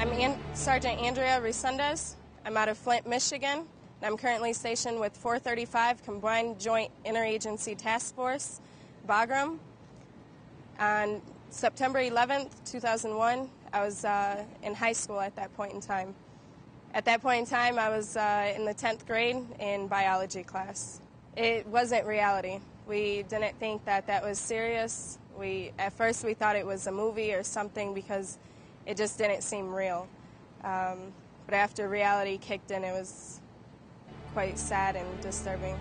An- Sergeant Andrea Resendez. I'm out of Flint, Michigan, and I'm currently stationed with 435 Combined Joint Interagency Task Force, Bagram. On September 11th, 2001, I was uh, in high school at that point in time. At that point in time, I was uh, in the 10th grade in biology class. It wasn't reality. We didn't think that that was serious. We at first we thought it was a movie or something because it just didn't seem real. Um, but after reality kicked in, it was quite sad and disturbing.